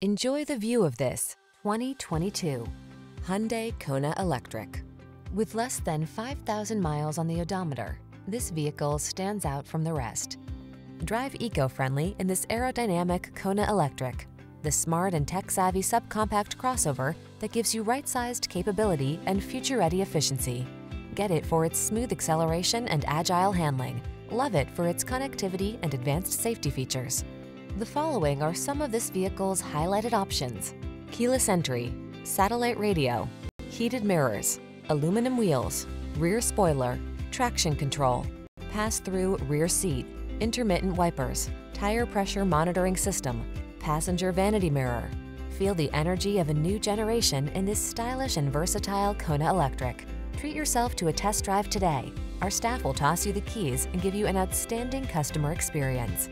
Enjoy the view of this 2022 Hyundai Kona Electric. With less than 5,000 miles on the odometer, this vehicle stands out from the rest. Drive eco-friendly in this aerodynamic Kona Electric, the smart and tech-savvy subcompact crossover that gives you right-sized capability and future-ready efficiency. Get it for its smooth acceleration and agile handling. Love it for its connectivity and advanced safety features. The following are some of this vehicle's highlighted options. Keyless entry, satellite radio, heated mirrors, aluminum wheels, rear spoiler, traction control, pass-through rear seat, intermittent wipers, tire pressure monitoring system, passenger vanity mirror. Feel the energy of a new generation in this stylish and versatile Kona Electric. Treat yourself to a test drive today. Our staff will toss you the keys and give you an outstanding customer experience.